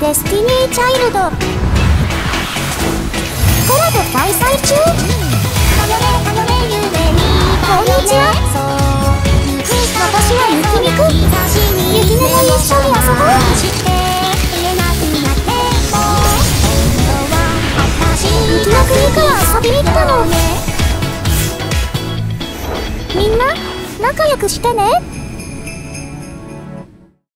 デスティニーチャイルド。コラボ開催中。こんにちは。私は雪ミク雪ミクと一緒に遊ぼう。雪の国から遊びに来たの。みんな仲良くしてね。